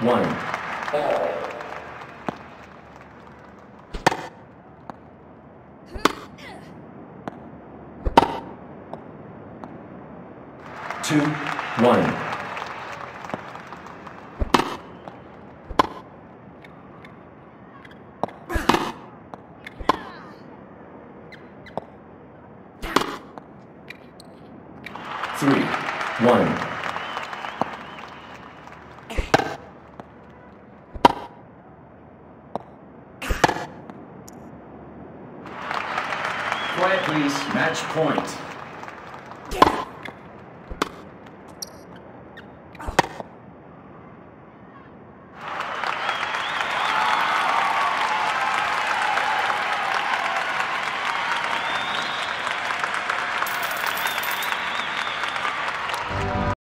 one. Two, one. Three, one. Quiet, please. Match point.